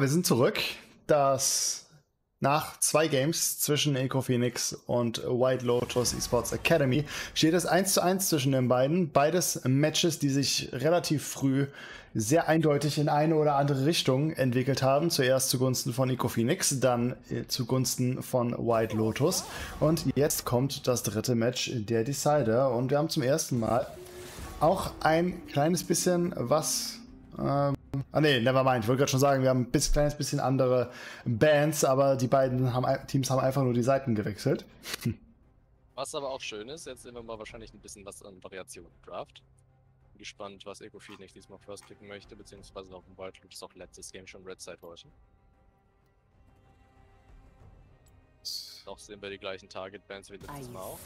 wir sind zurück. Das nach zwei Games zwischen Eco Phoenix und White Lotus Esports Academy steht es 1 zu 1 zwischen den beiden. Beides Matches, die sich relativ früh sehr eindeutig in eine oder andere Richtung entwickelt haben. Zuerst zugunsten von Eco Phoenix, dann äh, zugunsten von White Lotus. Und jetzt kommt das dritte Match, der Decider. Und wir haben zum ersten Mal auch ein kleines bisschen was ähm, ah ne, nevermind. Ich wollte gerade schon sagen, wir haben ein bisschen, kleines bisschen andere Bands, aber die beiden haben, Teams haben einfach nur die Seiten gewechselt. Was aber auch schön ist, jetzt sehen wir mal wahrscheinlich ein bisschen was an Variation im Draft. Bin gespannt, was Eco Phoenix diesmal first picken möchte, beziehungsweise auch im Wild Loot ist auch letztes Game schon Red Side heute. Noch sehen wir die gleichen Target Bands wie letztes Mal auch.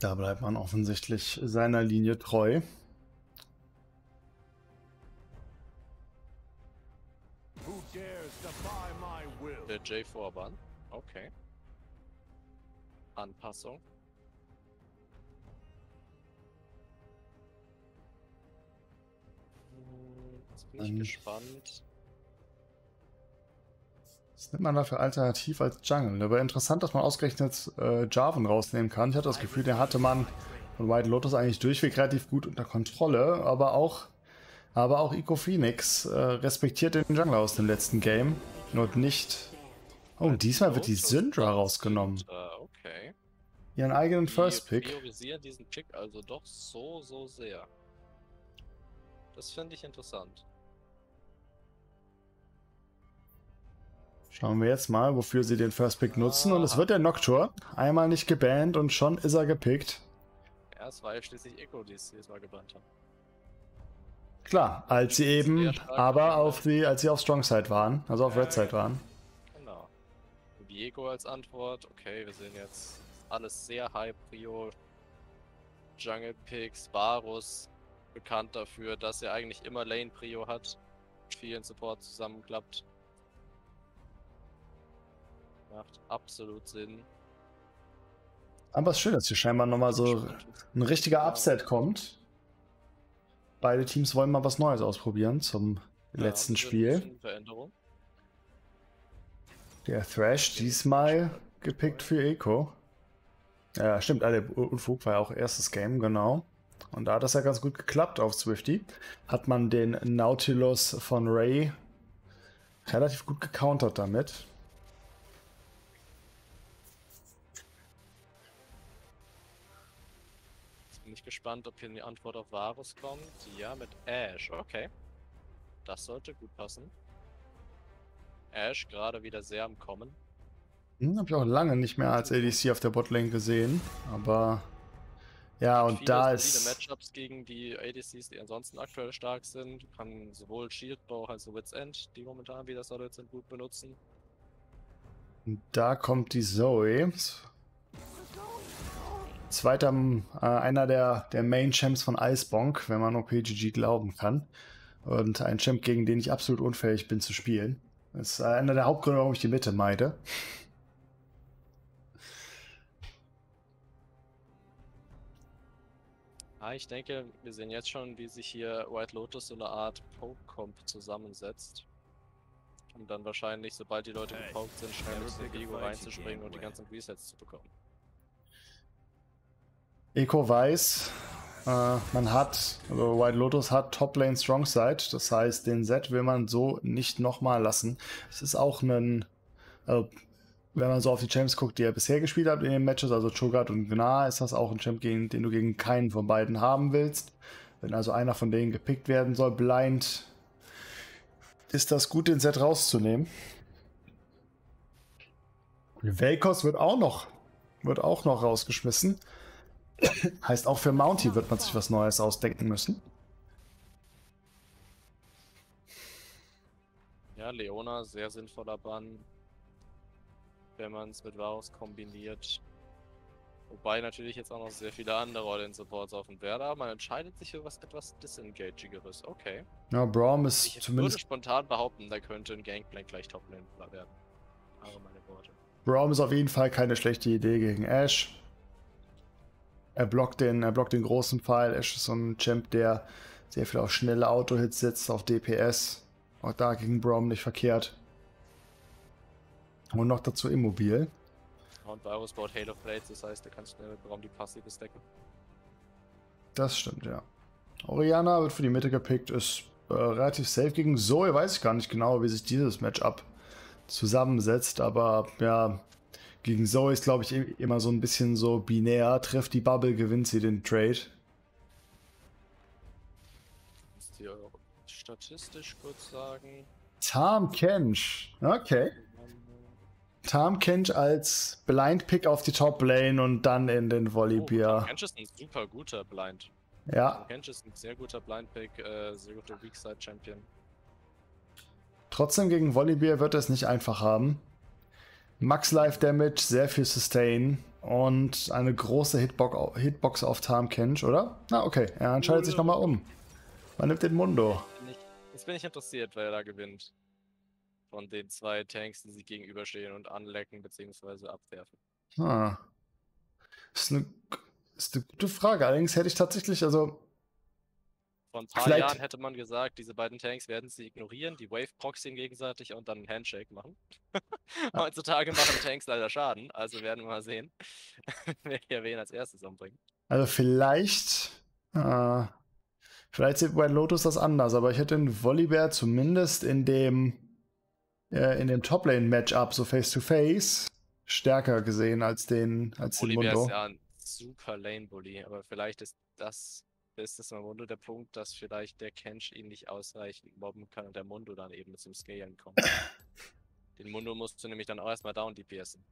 Da bleibt man offensichtlich seiner Linie treu. Der J4-Bahn. Okay. Anpassung. Jetzt bin ich gespannt. Was nimmt man dafür alternativ als Jungle? Aber interessant, dass man ausgerechnet äh, Jarvan rausnehmen kann. Ich hatte das Gefühl, den hatte man von White Lotus eigentlich durchweg relativ gut unter Kontrolle, aber auch, aber auch Eco Phoenix äh, respektiert den Jungle aus dem letzten Game und nicht... Oh, diesmal wird die Syndra rausgenommen. Okay. Ihren eigenen First Pick. priorisieren diesen Pick also doch so, so sehr. Das finde ich interessant. Schauen wir jetzt mal, wofür sie den First Pick nutzen. Und es wird der Noctur. Einmal nicht gebannt und schon ist er gepickt. Ja, es war ja schließlich Echo, die es jedes Mal gebannt haben. Klar, als sie eben, aber auf die, als sie auf Strong Side waren, also auf Red Side waren. Genau. Viego als Antwort, okay, wir sehen jetzt alles sehr high Prio. Jungle Picks, Varus, bekannt dafür, dass er eigentlich immer Lane Prio hat. Vielen Support zusammenklappt. Macht absolut Sinn. Aber es ist schön, dass hier scheinbar nochmal so ein richtiger Upset kommt. Beide Teams wollen mal was Neues ausprobieren zum ja, letzten Spiel. Der Thrash diesmal gepickt für Eco. Ja, stimmt, alle Unfug war ja auch erstes Game, genau. Und da hat das ja ganz gut geklappt auf Swifty. Hat man den Nautilus von Ray relativ gut gecountert damit. Gespannt, ob hier eine Antwort auf Varus kommt. Ja, mit Ash. Okay. Das sollte gut passen. Ash gerade wieder sehr am Kommen. Hm, Habe ich auch lange nicht mehr als ADC auf der Botlane gesehen. Aber ja, und, da ist. viele Matchups gegen die ADCs, die ansonsten aktuell stark sind. Kann sowohl Shieldbow als auch Wits End, die momentan wieder solid sind, gut benutzen. Und da kommt die Zoe. Zweiter, äh, einer der, der Main-Champs von Icebonk, wenn man OPGG glauben kann. Und ein Champ, gegen den ich absolut unfähig bin zu spielen. Das ist einer der Hauptgründe, warum ich die Mitte meide. Ah, ich denke, wir sehen jetzt schon, wie sich hier White Lotus so eine Art Poke-Comp zusammensetzt. Um dann wahrscheinlich, sobald die Leute gepoked sind, schnell mit Vigo reinzuspringen und die ganzen Resets zu bekommen. Eco weiß, äh, man hat, also White Lotus hat Top Lane Strong Side, das heißt, den Set will man so nicht nochmal lassen. Es ist auch ein, also, wenn man so auf die Champs guckt, die er bisher gespielt hat in den Matches, also Cho'Gath und Gnar, ist das auch ein Champ, gegen, den du gegen keinen von beiden haben willst. Wenn also einer von denen gepickt werden soll, blind, ist das gut, den Set rauszunehmen. Velkos wird auch noch, wird auch noch rausgeschmissen. Heißt, auch für Mounty wird man sich was Neues ausdenken müssen. Ja, Leona, sehr sinnvoller Bann, wenn man es mit Varus kombiniert. Wobei natürlich jetzt auch noch sehr viele andere All-In-Supports auf dem haben. Man entscheidet sich für was etwas Disengagigeres. Okay. Ja, Braum ist ich zumindest... Ich würde spontan behaupten, da könnte ein Gangplank gleich Top-Lane werden. Aber meine Worte. Braum ist auf jeden Fall keine schlechte Idee gegen Ash. Er blockt den, er blockt den großen Pfeil. Ash ist so ein Champ, der sehr viel auf schnelle Auto-Hits setzt, auf DPS. Auch da gegen Brom nicht verkehrt. Und noch dazu immobil. Und Virus baut Halo Blades, das heißt, er kann schnell mit Brom die Passive stacken. Das stimmt, ja. Oriana wird für die Mitte gepickt, ist äh, relativ safe gegen Zoe. Weiß ich gar nicht genau, wie sich dieses Matchup zusammensetzt, aber ja, gegen Zoe ist, glaube ich, immer so ein bisschen so binär. Trifft die Bubble, gewinnt sie den Trade. Muss dir statistisch kurz sagen. Tam Kench. Okay. Tam Kench als Blind Pick auf die Top Lane und dann in den Volibear. Oh, Kench ist ein super guter Blind. Ja. Tam Kench ist ein sehr guter Blind Pick, äh, sehr guter Weakside Champion. Trotzdem gegen Volibear wird er es nicht einfach haben. Max Life Damage, sehr viel Sustain und eine große Hitbox, Hitbox auf Tam Kench, oder? Na, okay. Er entscheidet sich nochmal um. Man nimmt den Mundo. Jetzt bin ich interessiert, wer da gewinnt. Von den zwei Tanks, die sich gegenüberstehen und anlecken bzw. abwerfen. Ah. Ist eine, ist eine gute Frage. Allerdings hätte ich tatsächlich, also vor ein paar Vielleicht. Jahren hätte man gesagt, diese beiden Tanks werden sie ignorieren, die Wave proxyen gegenseitig und dann einen Handshake machen. Ah. Heutzutage machen Tanks leider Schaden, also werden wir mal sehen, wer hier wen als erstes umbringt. Also vielleicht, äh, vielleicht sieht White Lotus das anders, aber ich hätte den Volibear zumindest in dem, äh, in dem Toplane-Matchup, so face-to-face, -face, stärker gesehen als den, als den Mundo. ist ja ein super Lane-Bully, aber vielleicht ist das ist es mal nur der Punkt, dass vielleicht der Kench ihn nicht ausreichend mobben kann und der Mundo dann eben zum Scalen kommt. Den Mundo musst du nämlich dann auch erstmal down DPSen.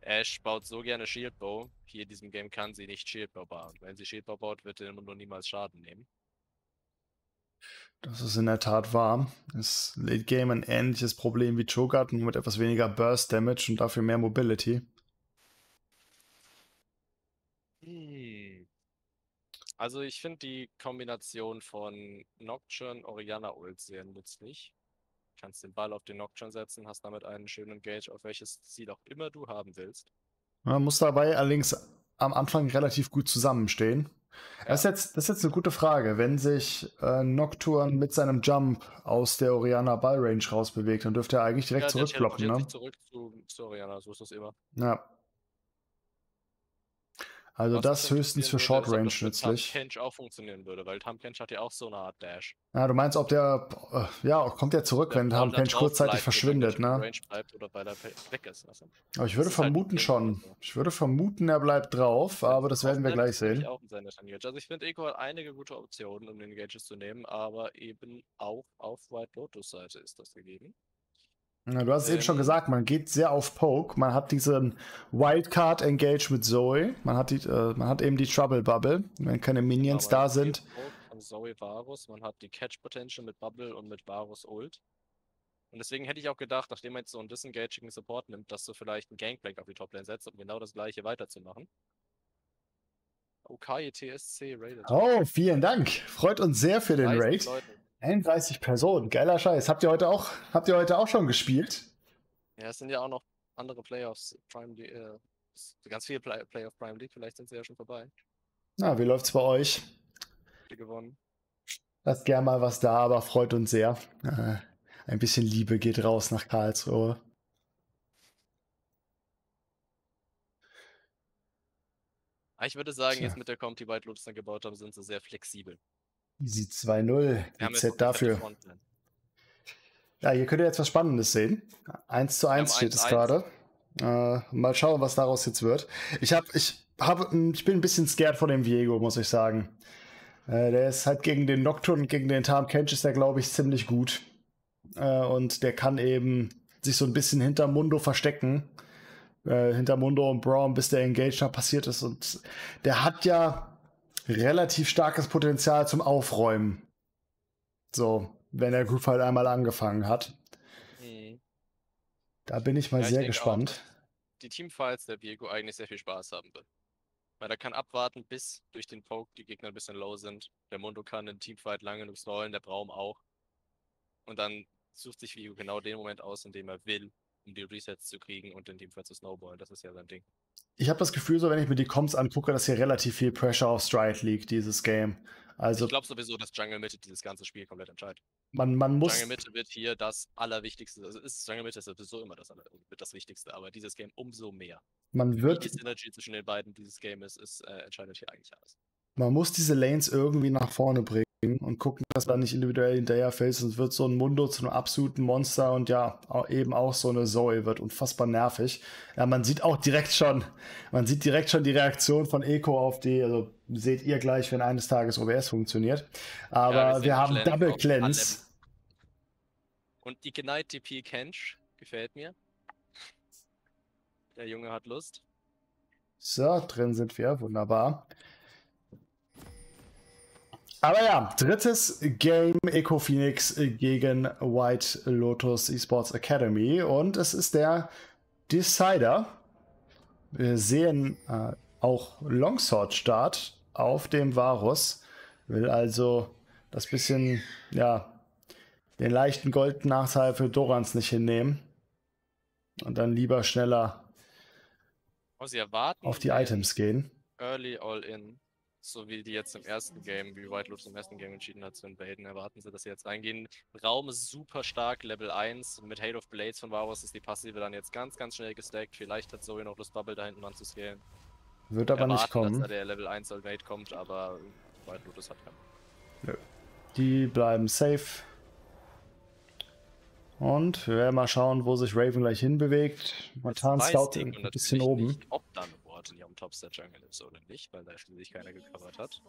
Ash baut so gerne Shieldbow. Hier in diesem Game kann sie nicht Shieldbow bauen. Wenn sie Shieldbow baut, wird der Mundo niemals Schaden nehmen. Das ist in der Tat wahr. Ist Late Game ein ähnliches Problem wie Cho'Gath, nur mit etwas weniger Burst Damage und dafür mehr Mobility. Also ich finde die Kombination von Nocturne, Oriana Ult sehr nützlich. Du kannst den Ball auf den Nocturne setzen, hast damit einen schönen Gage, auf welches Ziel auch immer du haben willst. Man muss dabei allerdings am Anfang relativ gut zusammenstehen. Ja. Das, ist jetzt, das ist jetzt eine gute Frage. Wenn sich äh, Nocturne mit seinem Jump aus der Oriana Ballrange rausbewegt, dann dürfte er eigentlich direkt ja, zurückblocken, ne? zurück zu, zu Oriana, so ist das immer. Ja. Also das höchstens für Short Range nützlich. Tam auch funktionieren würde, weil Tam hat ja auch so eine Art Dash. Ja, du meinst, ob der, äh, ja, kommt der zurück, wenn Tam kurzzeitig verschwindet, ne? Range bleibt oder weil er weg ist. Also. Aber ich würde halt vermuten halt schon. Ich würde vermuten, er bleibt drauf, aber das werden wir gleich sehen. Also ich finde, Eco hat einige gute Optionen, um den Engages zu nehmen, aber eben auch auf White Lotus Seite ist das gegeben. Ja, du hast es ähm, eben schon ähm. gesagt, man geht sehr auf Poke. Man hat diesen Wildcard Engage mit Zoe. Man hat, die, äh, man hat eben die Trouble Bubble, wenn keine Minions genau, da sind. Zoe Varus, man hat die Catch Potential mit Bubble und mit Varus Ult. Und deswegen hätte ich auch gedacht, nachdem man jetzt so einen disengaging Support nimmt, dass du vielleicht einen Gangplank auf die Toplane setzt, um genau das gleiche weiterzumachen. Okay, TSC Raided. Oh, vielen Dank. Freut uns sehr für den Raid. Leute. 31 Personen, geiler Scheiß. Habt ihr heute auch, habt ihr heute auch schon gespielt? Ja, es sind ja auch noch andere Playoffs, Prime League, äh, ganz viele Play Playoff Prime League, vielleicht sind sie ja schon vorbei. Na, wie läuft's bei euch? gewonnen. Lasst gern mal was da, aber freut uns sehr. Äh, ein bisschen Liebe geht raus nach Karlsruhe. Ah, ich würde sagen, jetzt mit der Comp, die White Lotus dann gebaut haben, sind sie sehr flexibel. Easy 2-0. GZ dafür. Ja, hier könnt ihr jetzt was Spannendes sehen. 1 zu 1 steht es gerade. Äh, mal schauen, was daraus jetzt wird. Ich habe, ich habe, hm, ich bin ein bisschen scared vor dem Viego, muss ich sagen. Äh, der ist halt gegen den Nocturne und gegen den Tarm Kench ist der, glaube ich, ziemlich gut. Äh, und der kann eben sich so ein bisschen hinter Mundo verstecken. Äh, hinter Mundo und Brown, bis der Engagement passiert ist. Und der hat ja relativ starkes Potenzial zum Aufräumen. So, wenn der Groove halt einmal angefangen hat. Mhm. Da bin ich mal ja, sehr ich gespannt. Auch, die Teamfiles der Viego eigentlich sehr viel Spaß haben wird. Weil er kann abwarten, bis durch den Poke die Gegner ein bisschen low sind. Der Mundo kann den Teamfight lang genug snollen, der Braum auch. Und dann sucht sich Vigo genau den Moment aus, in dem er will, um die Resets zu kriegen und den Teamfight zu snowballen. Das ist ja sein Ding. Ich habe das Gefühl, so wenn ich mir die Comps angucke, dass hier relativ viel Pressure auf Stride liegt, dieses Game. Also ich glaube sowieso, dass Jungle Mitte dieses ganze Spiel komplett entscheidet. man, man muss. Jungle Mitte wird hier das Allerwichtigste. Also ist Jungle Mitte ist sowieso immer das, das Wichtigste, aber dieses Game umso mehr. Man wird die Synergy zwischen den beiden dieses Game ist, ist äh, entscheidet hier eigentlich alles. Man muss diese Lanes irgendwie nach vorne bringen und gucken, dass man nicht individuell hinterherfällt. Sonst wird so ein Mundo zu einem absoluten Monster und ja, eben auch so eine Zoe wird unfassbar nervig. Ja, man sieht auch direkt schon, man sieht direkt schon die Reaktion von Eco auf die, also seht ihr gleich, wenn eines Tages OBS funktioniert. Aber Ja, wir, haben Cleanse Double Cleanse. Und die Knight TP Kench gefällt mir. Der Junge hat Lust. So, drin sind wir, wunderbar. Aber ja, drittes Game Eco Phoenix gegen White Lotus Esports Academy und es ist der Decider. Wir sehen äh, auch Longsword Start auf dem Varus. Will also das bisschen, ja, den leichten Goldnachteil für Dorans nicht hinnehmen. Und dann lieber schneller Oh, auf die Items gehen. Early All-In. So wie die jetzt im ersten Game, wie White Lotus im ersten Game entschieden hat zu invaden, erwarten sie, dass sie jetzt reingehen. Raum ist super stark, Level 1. Mit Hate of Blades von Varus ist die Passive dann jetzt ganz, ganz schnell gestackt. Vielleicht hat Zoe noch Lust, Bubble da hinten anzuscalen. Wird aber nicht Erwarten, kommen. dass da der Level 1 Invade kommt, aber White Lotus hat keinen. Die bleiben safe. Und wir werden mal schauen, wo sich Raven gleich hinbewegt. Momentan Weiß Scout ein bisschen oben. Nicht, ob da eine Ward in ihrem Topstar Jungle ist oder nicht, weil da schließlich keiner gecovert hat.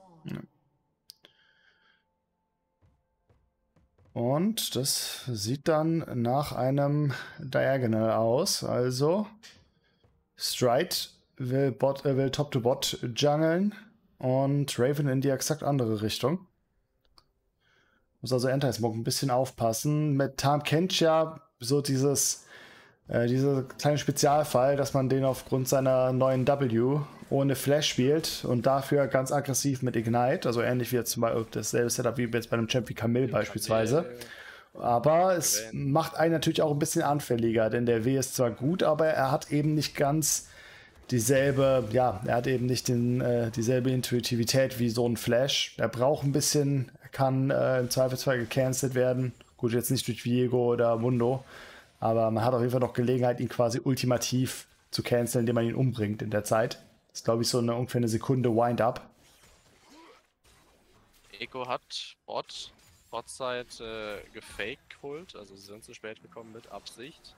Und das sieht dann nach einem Diagonal aus. Also Stride will, Bot, äh, will Top to Bot jungeln und Raven in die exakt andere Richtung. Muss also Anti-Smoke ein bisschen aufpassen. Mit Tam ja so dieses, äh, dieser kleine Spezialfall, dass man den aufgrund seiner neuen W ohne Flash spielt und dafür ganz aggressiv mit Ignite, also ähnlich wie jetzt zum Beispiel dasselbe Setup wie jetzt bei einem Champion Camille beispielsweise. Aber es macht einen natürlich auch ein bisschen anfälliger, denn der W ist zwar gut, aber er hat eben nicht ganz dieselbe, ja, er hat eben nicht den, äh, dieselbe Intuitivität wie so ein Flash. Er braucht ein bisschen, er kann äh, im Zweifelsfall gecancelt werden. Gut, jetzt nicht durch Viego oder Mundo, aber man hat auf jeden Fall noch Gelegenheit, ihn quasi ultimativ zu canceln, indem man ihn umbringt in der Zeit. Das ist, glaube ich, so eine ungefähr eine Sekunde Wind-Up. Eco hat Bot, Botside äh, gefaked geholt, also sie sind zu spät gekommen mit Absicht.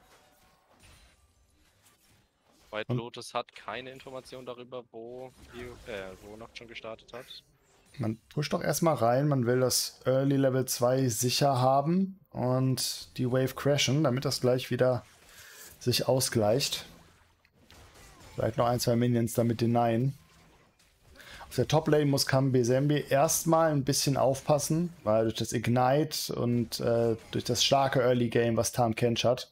White Und- Lotus hat keine Information darüber, wo, die, äh, wo Nacht schon gestartet hat. Man pusht doch erstmal rein, man will das Early Level 2 sicher haben und die Wave crashen, damit das gleich wieder sich ausgleicht. Vielleicht noch ein, zwei Minions damit denyen. Auf der Top-Lane muss Kambi Sembi erstmal ein bisschen aufpassen, weil durch das Ignite und äh, durch das starke Early Game, was Tam Kench hat,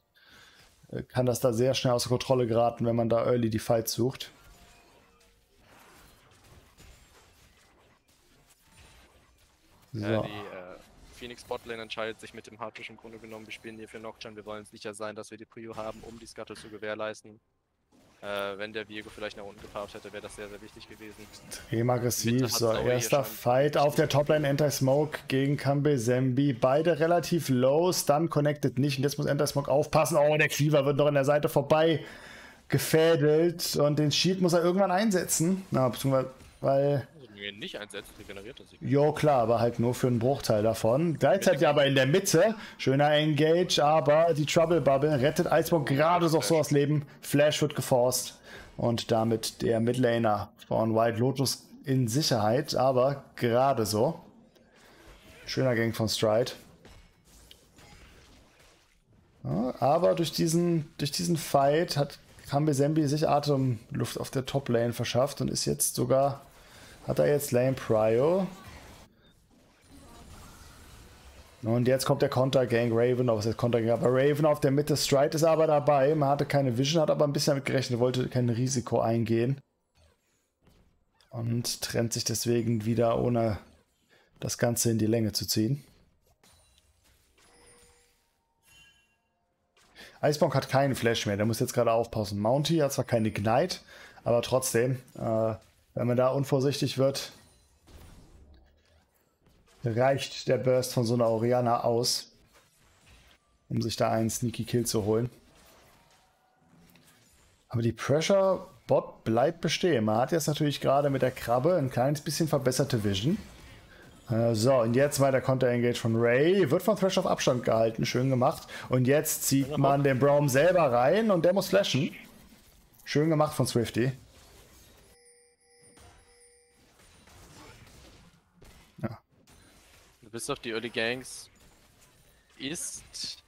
äh, kann das da sehr schnell außer Kontrolle geraten, wenn man da Early die Fights sucht. So. Äh, die äh, Phoenix Botlane entscheidet sich mit dem Hardpush im Grunde genommen, wir spielen hier für Nocturne, wir wollen sicher sein, dass wir die Prio haben, um die Scuttle zu gewährleisten. Äh, wenn der Viego vielleicht nach unten geparkt hätte, wäre das sehr, sehr wichtig gewesen. Extrem aggressiv. So, erster Fight auf der Toplane Anti-Smoke gegen Kambe Sembi. Beide relativ low. Stun connected nicht. Und jetzt muss Anti-Smoke aufpassen. Oh, der Cleaver wird noch an der Seite vorbei gefädelt. Und den Shield muss er irgendwann einsetzen. Na, beziehungsweise, weil. Wir ihn nicht einsetzt, regeneriert er sich. Jo, klar, aber halt nur für einen Bruchteil davon. Gleichzeitig aber in der Mitte. Schöner Engage, aber die Trouble Bubble rettet Icebox gerade so aus Leben. Flash wird geforst. Und damit der Midlaner von White Lotus in Sicherheit, aber gerade so. Schöner Gang von Stride. Ja, aber durch diesen, durch diesen Fight hat Kambe Sembi sich Atemluft auf der Top-Lane verschafft und ist jetzt sogar hat er jetzt Lane Prio. Und jetzt kommt der Konter-Gang Raven, auf das Konter-Gang, aber Raven auf der Mitte, Stride ist aber dabei. Man hatte keine Vision, hat aber ein bisschen damit gerechnet, wollte kein Risiko eingehen. Und trennt sich deswegen wieder, ohne das Ganze in die Länge zu ziehen. Icebonk hat keinen Flash mehr, der muss jetzt gerade aufpassen. Mounty hat zwar keine Ignite, Aber trotzdem, äh, wenn man da unvorsichtig wird, reicht der Burst von so einer Oriana aus, um sich da einen Sneaky Kill zu holen. Aber die Pressure Bot bleibt bestehen. Man hat jetzt natürlich gerade mit der Krabbe ein kleines bisschen verbesserte Vision. Äh, so, und jetzt weiter Counter Engage von Ray. Wird von Thresh auf Abstand gehalten. Schön gemacht. Und jetzt zieht man den Braum selber rein und der muss flashen. Schön gemacht von Swifty. Du bist auf die Early Gangs. Ist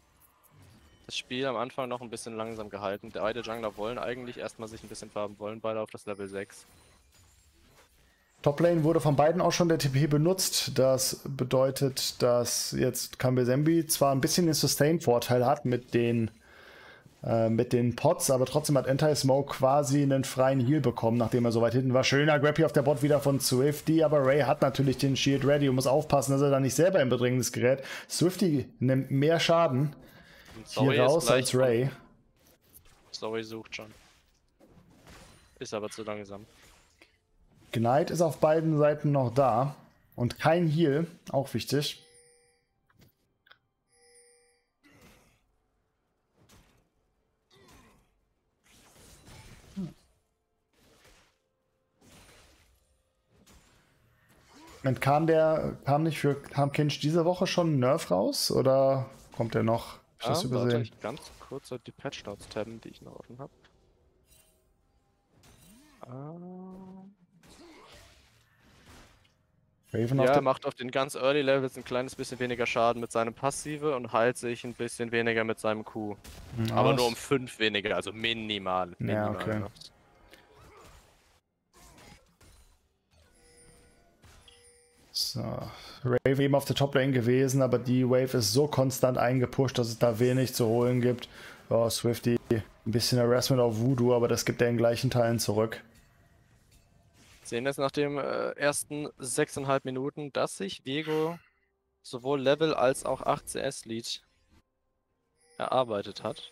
das Spiel am Anfang noch ein bisschen langsam gehalten. Beide Jungler wollen eigentlich erstmal sich ein bisschen farben, wollen beide auf das Level 6. Toplane wurde von beiden auch schon der TP benutzt. Das bedeutet, dass jetzt Kambesembi zwar ein bisschen den Sustain-Vorteil hat mit den, äh, mit den Pots, aber trotzdem hat Anti-Smoke quasi einen freien Heal bekommen, nachdem er so weit hinten war. Schöner Grab hier auf der Bot wieder von Swifty, aber Ray hat natürlich den Shield ready und muss aufpassen, dass er da nicht selber im Bedrängnis gerät. Swifty nimmt mehr Schaden hier raus als Ray. Zoe sucht schon. Ist aber zu langsam. Gnite ist auf beiden Seiten noch da. Und kein Heal, auch wichtig. Und kam der, kam nicht für, kam Kench diese Woche schon Nerf raus oder kommt der noch? Hab ich das übersehen? Warte, ich ganz kurz die Patch Notes tabben, die ich noch offen habe. Ah. Raven ja, er macht auf den ganz Early Levels ein kleines bisschen weniger Schaden mit seinem Passive und heilt sich ein bisschen weniger mit seinem Q. Ja, Aber nur um 5 weniger, also minimal. minimal ja, okay. So, Rave eben auf der Top-Lane gewesen, aber die Wave ist so konstant eingepusht, dass es da wenig zu holen gibt. Oh, Swifty, ein bisschen Harassment auf Voodoo, aber das gibt er in gleichen Teilen zurück sehen jetzt nach den äh, ersten 6,5 Minuten, dass sich Viego sowohl Level als auch 8 CS-Lead erarbeitet hat.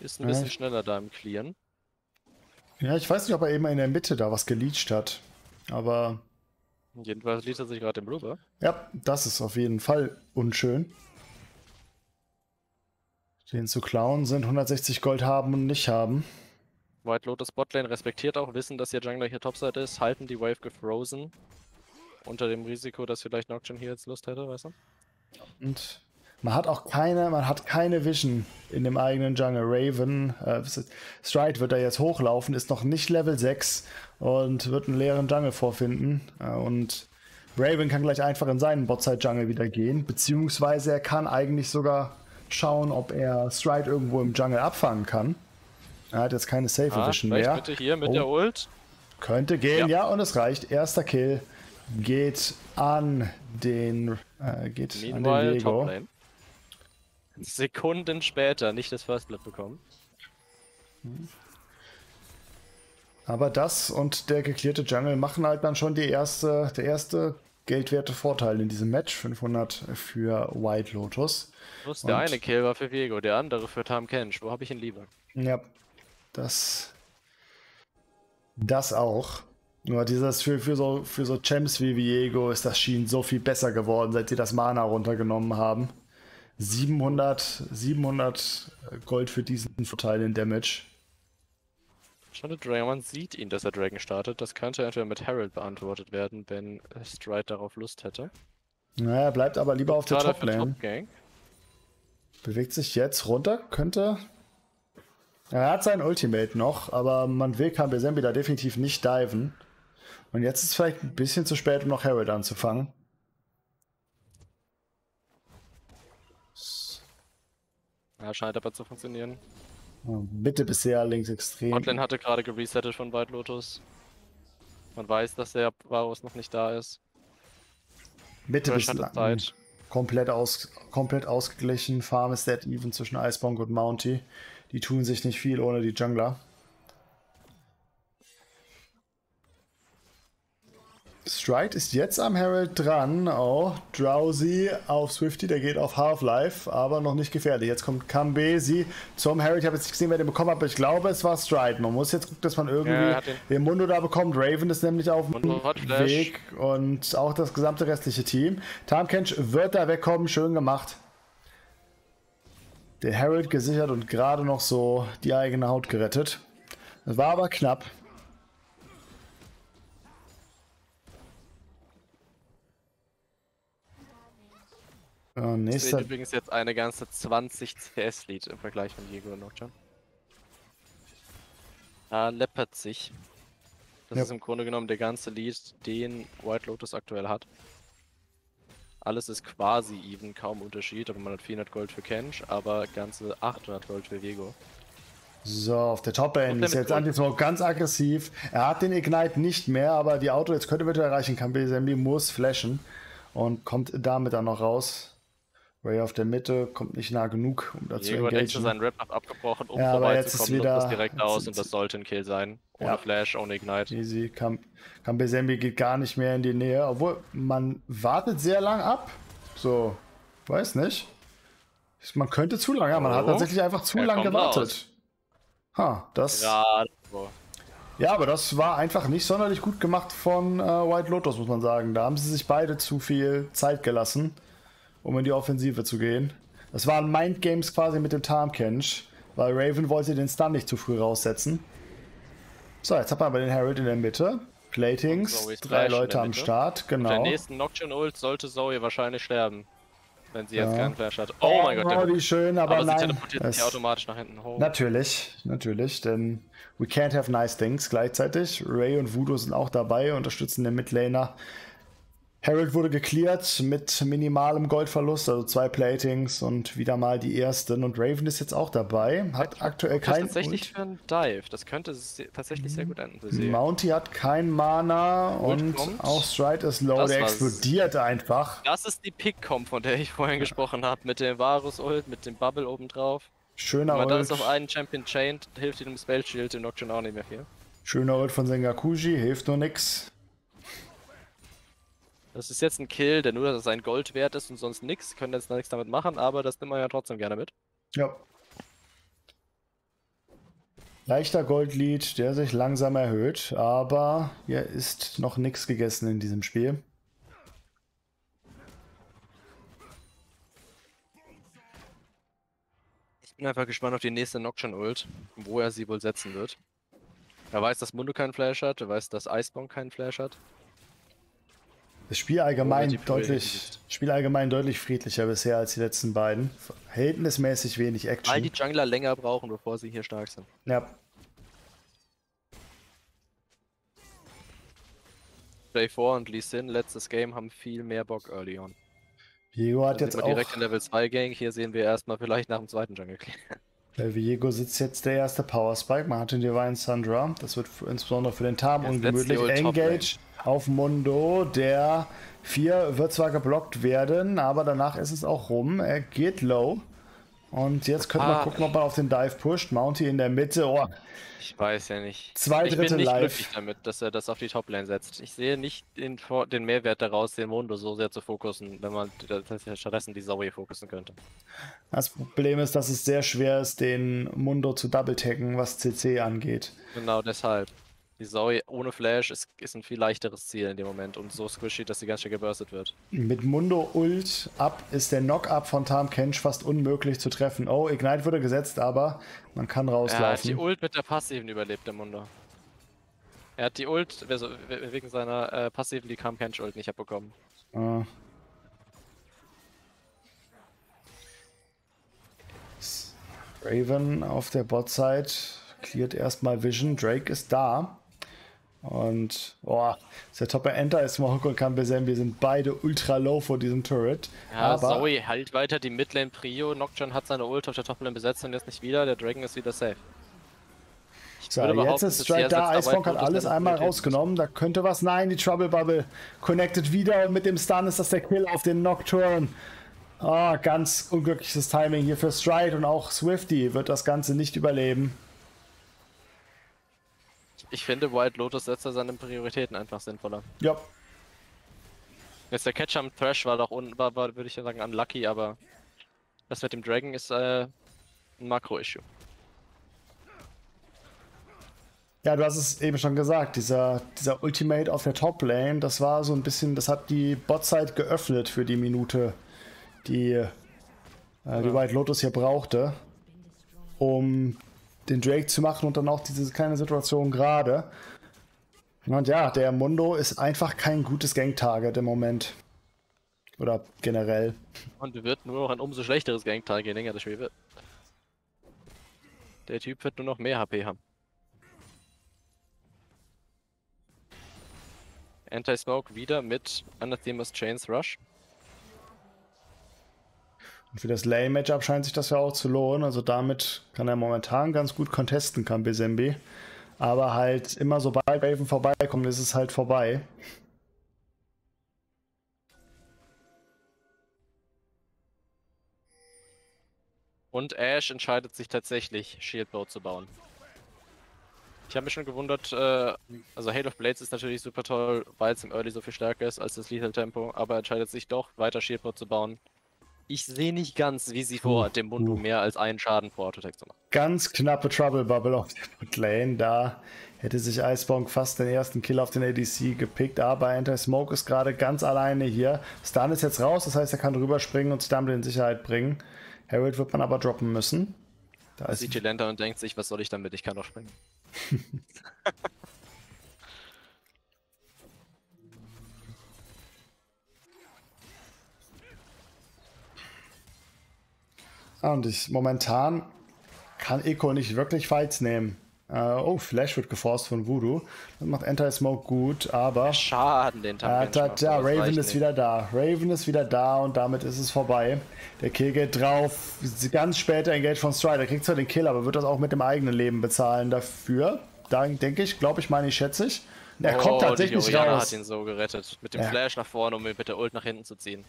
Ist ein ja. bisschen schneller da im Clearen. Ja, ich weiß nicht, ob er eben in der Mitte da was geleached hat. Aber. Jedenfalls liest er sich gerade im Blubber. Ja, das ist auf jeden Fall unschön. Den zu klauen sind 160 Gold haben und nicht haben. White Lotus Botlane respektiert auch, wissen, dass ihr Jungler hier Topside ist, halten die Wave gefrozen. Unter dem Risiko, dass vielleicht Nocturne hier jetzt Lust hätte, weißt du? Und man hat auch keine, man hat keine Vision in dem eigenen Jungle. Raven, äh, Stride wird da jetzt hochlaufen, ist noch nicht Level 6 und wird einen leeren Jungle vorfinden. Äh, und Raven kann gleich einfach in seinen Botside-Jungle wieder gehen, beziehungsweise er kann eigentlich sogar schauen, ob er Stride irgendwo im Jungle abfangen kann. Er hat jetzt keine Safe ah, Vision mehr. bitte hier mit oh. der Ult. Könnte gehen, ja. ja. und es reicht. Erster Kill geht an den äh, geht Meanwhile, an den Lego. Sekunden später nicht das First Blood bekommen. Aber das und der geklärte Jungle machen halt dann schon die erste, der erste geldwerte Vorteil in diesem Match. 500 für White Lotus. Plus der und eine Kill war für Viego, der andere für Tam Kench. Wo habe ich ihn lieber? Ja, das, das auch. Nur dieses für, für, so, für so Champs wie Viego ist das Schienen so viel besser geworden, seit sie das Mana runtergenommen haben. 700, 700 Gold für diesen Vorteil in Damage. Schade, Dragon sieht ihn, dass er Dragon startet. Das könnte entweder mit Herald beantwortet werden, wenn Stride darauf Lust hätte. Naja, bleibt aber lieber auf der Top-Lane. Top Bewegt sich jetzt runter, könnte er hat sein Ultimate noch, aber man will Kambesembi da definitiv nicht diven. Und jetzt ist es vielleicht ein bisschen zu spät, um noch Herald anzufangen. Ja, scheint aber zu funktionieren. bitte bisher links extrem. Hotlin hatte gerade geresettet von White Lotus. Man weiß, dass der Varus noch nicht da ist. Bitte bis Zeit. Komplett, aus, komplett ausgeglichen. Farm ist dead even zwischen Icebonk und Mounty. Die tun sich nicht viel ohne die Jungler. Stride ist jetzt am Herald dran. Oh, Drowsy auf Swifty, der geht auf Half-Life, aber noch nicht gefährlich. Jetzt kommt Kambesi zum Herald. Ich habe jetzt nicht gesehen, wer den bekommen hat, aber ich glaube, es war Stride. Man muss jetzt gucken, dass man irgendwie Ja, den, den- Mundo da bekommt. Raven ist nämlich auf dem. Weg und auch das gesamte restliche Team. Tamkench wird da wegkommen, schön gemacht. Den Herald gesichert und gerade noch so die eigene Haut gerettet. Das war aber knapp. Ich sehe nächster. übrigens jetzt eine ganze 20 CS-Lead im Vergleich von Diego und Nocturne. Da läppert sich. Das Ja. ist im Grunde genommen der ganze Lead, den White Lotus aktuell hat. Alles ist quasi even, kaum Unterschied, aber man hat 400 Gold für Kench, aber ganze 800 Gold für Viego. So, auf der Top-End ist jetzt Antismoke ganz aggressiv. Er hat den Ignite nicht mehr, aber die Auto jetzt könnte wieder erreichen. Kambi muss flashen und kommt damit dann noch raus. Ray auf der Mitte kommt nicht nah genug, um dazu Viego hat extra engagieren. seinen Rap-Up abgebrochen, um Ja, aber jetzt ist vorbeizukommen, nutzt das wieder- direkt jetzt aus und das sollte ein Kill sein. Ohne Ja. Flash, ohne Ignite. Easy, Kam Kambesembi geht gar nicht mehr in die Nähe, obwohl man wartet sehr lang ab. So, weiß nicht. Man könnte zu lange, ja, man hat Oh. tatsächlich einfach zu Er lange kommt gewartet. Ha, das. So. Ja, aber das war einfach nicht sonderlich gut gemacht von äh, White Lotus, muss man sagen. Da haben sie sich beide zu viel Zeit gelassen, um in die Offensive zu gehen. Das waren Mindgames quasi mit dem Tarmkench, weil Raven wollte den Stun nicht zu früh raussetzen. So, jetzt hat man aber den Herald in der Mitte. Platings, drei Leute am. Start, Mit der genau. nächsten Nocturne Ult sollte Zoe wahrscheinlich sterben. Wenn sie jetzt Ja. keinen Flash hat. Oh mein Gott, der wie schön, aber, aber sie nein. teleportiert sich automatisch nach hinten hoch. Natürlich, natürlich, denn we can't have nice things gleichzeitig. Ray und Voodoo sind auch dabei, unterstützen den Midlaner. Harold wurde gecleared mit minimalem Goldverlust, also zwei Platings und wieder mal die ersten. Und Raven ist jetzt auch dabei, hat aktuell Das ist kein tatsächlich Ult. für einen Dive. Das könnte tatsächlich sehr gut enden für sie. Mounty hat kein Mana Ult und kommt. auch Stride ist low, Das der explodiert einfach. Das ist die Pick-Com, von der ich vorhin gesprochen habe. Mit dem Varus-Ult, mit dem Bubble obendrauf. Schöner Wenn man Ult, das auf einen Champion chained, hilft ihm Spell Shield dem Nocturne auch nicht mehr viel. schöner Ult von Sengakuji, hilft nur nix. Das ist jetzt ein Kill, der nur sein Gold wert ist und sonst nix. Können jetzt nichts damit machen, aber das nimmt man ja trotzdem gerne mit. Ja. Leichter Goldlied, der sich langsam erhöht, aber hier ist noch nichts gegessen in diesem Spiel. Ich bin einfach gespannt auf die nächste Nocturne Ult, wo er sie wohl setzen wird. Er weiß, dass Mundo keinen Flash hat, er weiß, dass Icebomb keinen Flash hat. Das Spiel allgemein deutlich. Spiel allgemein deutlich friedlicher bisher als die letzten beiden. Verhältnismäßig wenig Weil Action. die Jungler länger brauchen, bevor sie hier stark sind. Ja, J4 und Lee Sin, letztes Game, haben viel mehr Bock early on. Viego hat jetzt auch. direkt in Level 2 Gang, hier sehen wir erstmal vielleicht nach dem zweiten Jungle Clear. Bei Viego sitzt jetzt der erste Power Spike. Man hat den Divine Sundra. Das wird insbesondere für den Tarm ungemütlich. Engage auf Mundo. Der 4 wird zwar geblockt werden, aber danach ist es auch rum. Er geht low. Und jetzt könnte man Ah. gucken, ob man auf den Dive pusht. Mounty in der Mitte. Oh, Ich weiß ja nicht. Zwei ich Drittel bin nicht live. glücklich damit, dass er das auf die Toplane setzt. Ich sehe nicht den, den Mehrwert daraus, den Mundo so sehr zu fokussen, wenn man stattdessen die Zoe fokussen könnte. das Problem ist, dass es sehr schwer ist, den Mundo zu double-taggen, was CC angeht. Genau deshalb. Die Zoe ohne Flash ist, ist ein viel leichteres Ziel in dem Moment und so squishy, dass sie ganz schön geburstet wird. Mit Mundo Ult ab ist der Knock-up von Tam Kench fast unmöglich zu treffen. Oh, Ignite wurde gesetzt, aber man kann Er hat die rauslaufen. Ult mit der Passiven überlebt, der Mundo. Er hat die Ult also we- wegen seiner äh, Passiven die Kam Kench Ult nicht abbekommen. Äh. Raven auf der Bot-Side cleart erstmal Vision. Drake ist da. Und, boah, der Topper Enter ist Mohawk und Kambesembi sind beide ultra low vor diesem Turret. Ja, aber Zoe halt weiter die Midlane Prio. Nocturne hat seine Ult auf der Toplane besetzt und jetzt nicht wieder. Der Dragon ist wieder safe. Ich so, jetzt ist Strike da. aber hat alles einmal rausgenommen. Da könnte was. Nein, die Trouble Bubble connected wieder. Und mit dem Stun ist das der Kill auf den Nocturne. Ah, ganz unglückliches Timing hier für Stride und auch Swifty wird das Ganze nicht überleben. Ich finde, White Lotus setzt da seine Prioritäten einfach sinnvoller. Ja, Jetzt der Catch am Thrash war doch, war, war würde ich sagen, unlucky, aber das mit dem Dragon ist äh, ein Makro-Issue. Ja, du hast es eben schon gesagt, dieser, dieser Ultimate auf der Top-Lane, das war so ein bisschen, das hat die Bot-Side geöffnet für die Minute, die, äh, die White Lotus hier brauchte, um den Drake zu machen und dann auch diese kleine Situation gerade. Und ja, der Mundo ist einfach kein gutes Gang-Target im Moment. Oder generell. Und wird nur noch ein umso schlechteres Gang-Target, je länger das Spiel wird. Der Typ wird nur noch mehr HP haben. Anti-Smoke wieder mit Anathemas Chains Rush. Und für das Lane-Matchup scheint sich das ja auch zu lohnen. Also damit kann er momentan ganz gut contesten, kann Bizembe. Aber halt immer sobald Raven vorbeikommt, ist es halt vorbei. Und Ash entscheidet sich tatsächlich, Shieldbow zu bauen. Ich habe mich schon gewundert, äh, also Hail of Blades ist natürlich super toll, weil es im Early so viel stärker ist als das Lethal Tempo, aber entscheidet sich doch, weiter Shieldbow zu bauen. Ich sehe nicht ganz, wie sie vorhat, dem Bundu mehr als einen Schaden pro Autotech zu machen. Ganz knappe Trouble Bubble auf der Botlane. Da hätte sich Icebonk fast den ersten Kill auf den ADC gepickt, aber Anti-Smoke ist gerade ganz alleine hier. Stun ist jetzt raus, das heißt, er kann drüber springen und sich damit in Sicherheit bringen. Harold wird man aber droppen müssen. Da ist sieht die Lantern und denkt sich, was soll ich damit? Ich kann doch springen. ah, und ich momentan kann Eco nicht wirklich Fights nehmen. Uh, oh, Flash wird geforst von Voodoo. Das macht Anti-Smoke gut, aber. Schaden den Tag. Äh, ja, Raven ist nicht. wieder da. Raven ist wieder da und damit ist es vorbei. Der Kill geht drauf. Ganz später Engage von Strider. Kriegt zwar den Kill, aber wird das auch mit dem eigenen Leben bezahlen dafür. Da denke ich, glaube ich, meine ich, schätze ich. Er oh, kommt tatsächlich die raus. hat ihn so gerettet. Mit dem ja. Flash nach vorne, um ihn mit der Ult nach hinten zu ziehen.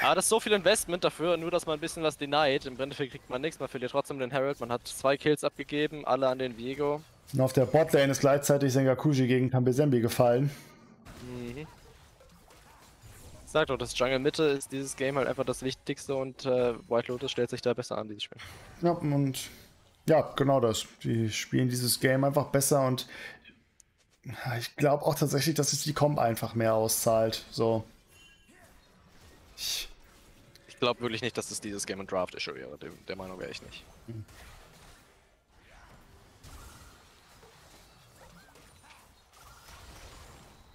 Ah, das ist so viel Investment dafür, nur dass man ein bisschen was denied. Im Endeffekt kriegt man nichts, man verliert trotzdem den Herald. Man hat zwei Kills abgegeben, alle an den Viego. Und auf der Botlane ist gleichzeitig Sengakuji gegen Kambesembi gefallen. Mhm. Sag doch, das Jungle Mitte ist dieses Game halt einfach das Wichtigste und äh, White Lotus stellt sich da besser an, dieses Spiel. Ja, und ja, genau das. Die spielen dieses Game einfach besser und ich glaube auch tatsächlich, dass es die Comp einfach mehr auszahlt. So. Ich, ich glaube wirklich nicht, dass es dieses Game and Draft Issue wäre. Der, der Meinung wäre ich nicht.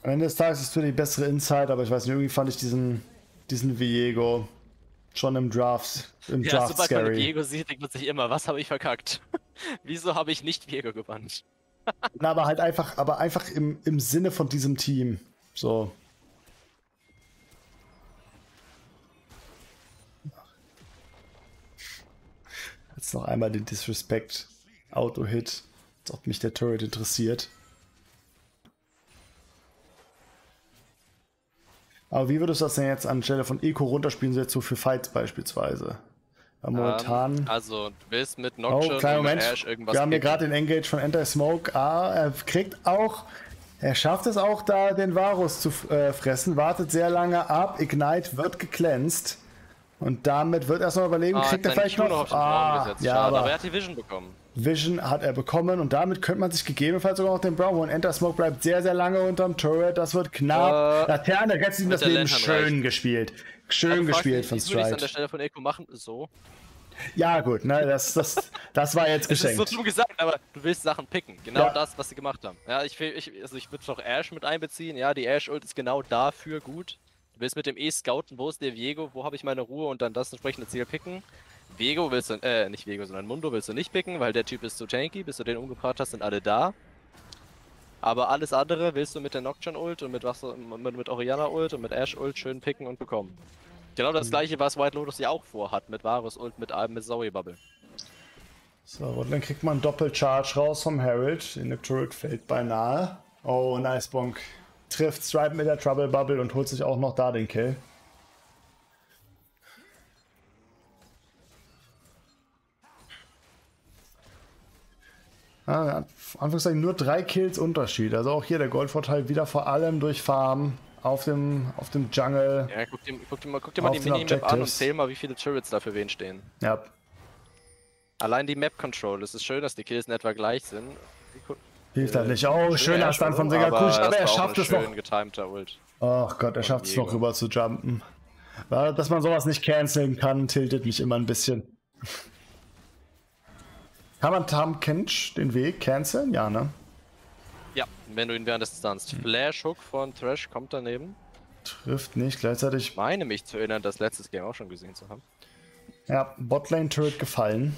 Am Ende des Tages ist es für die bessere Insight, aber ich weiß nicht, irgendwie fand ich diesen, diesen Viego schon im Draft, im ja, Draft sobald scary. man Viego sieht, denkt man sich immer, was habe ich verkackt? Wieso habe ich nicht Viego gebannt? Na, aber halt einfach, aber einfach im, im Sinne von diesem Team. So. Jetzt noch einmal den Disrespect. Auto-Hit. Als ob mich der Turret interessiert. Aber wie würdest du das denn jetzt anstelle von Eco runterspielen, so jetzt so für Fights beispielsweise? Weil momentan. Um, also, du willst mit Nocturne oh, Moment. Ash irgendwas. Wir haben hier gerade den Engage von Anti-Smoke. Ah, er kriegt auch. Er schafft es auch da, den Varus zu äh, fressen, wartet sehr lange ab. Ignite wird geglänzt. Und damit wird erstmal überlegen, ah, kriegt er vielleicht noch. noch ah, ja, aber, aber er hat die Vision bekommen. Vision hat er bekommen und damit könnte man sich gegebenenfalls sogar noch den Brown holen. Enter Smoke bleibt sehr, sehr lange unterm Turret. Das wird knapp. Äh, Laterne rettet ihm das Leben Lantern schön reicht. gespielt. Schön gespielt von Stride. Was an der Stelle von Echo machen? So. Ja, gut, ne, das, das, das war jetzt geschenkt. Das ist so dumm gesagt, aber du willst Sachen picken. Genau ja. das, was sie gemacht haben. Ja, ich, ich, also ich würde noch Ash mit einbeziehen. Ja, die Ash-Ult ist genau dafür gut. Du willst mit dem E scouten, wo ist der Viego, wo habe ich meine Ruhe und dann das entsprechende Ziel picken. Viego willst du, äh, nicht Viego, sondern Mundo willst du nicht picken, weil der Typ ist zu tanky, bis du den umgebracht hast, sind alle da. Aber alles andere willst du mit der Nocturne Ult und mit, was, mit, mit Oriana Ult und mit Ash Ult schön picken und bekommen. Genau das mhm. gleiche, was White Lotus ja auch vorhat, mit Varus Ult, mit, mit Zoe Bubble. So, und dann kriegt man Doppelcharge raus vom Herald. In der Turret fällt beinahe. Oh, nice Bonk. Trifft Stripe mit der Trouble Bubble und holt sich auch noch da den Kill. Ah, Anführungszeichen nur drei Kills Unterschied. Also auch hier der Goldvorteil wieder vor allem durch Farm auf dem, auf dem Jungle. Ja, guck dir, guck dir mal, guck dir mal die Minimap an und zähl mal, wie viele Turrets da für wen stehen. Ja, Allein die Map Control, es ist schön, dass die Kills in etwa gleich sind. Hilft Äh, halt nicht. Oh, schöner Stand von Sengakushi, aber, er schafft es noch. Ach Gott, er schafft es noch rüber zu jumpen. Dass man sowas nicht canceln kann, tiltet mich immer ein bisschen. Kann man Tam Kench den Weg canceln? Ja, ne? Ja, wenn du ihn während des Stunts. Hm. Flash Hook von Thresh kommt daneben. Trifft nicht. Gleichzeitig, Ich meine mich zu erinnern, das letztes Game auch schon gesehen zu haben. ja, Botlane Turret gefallen.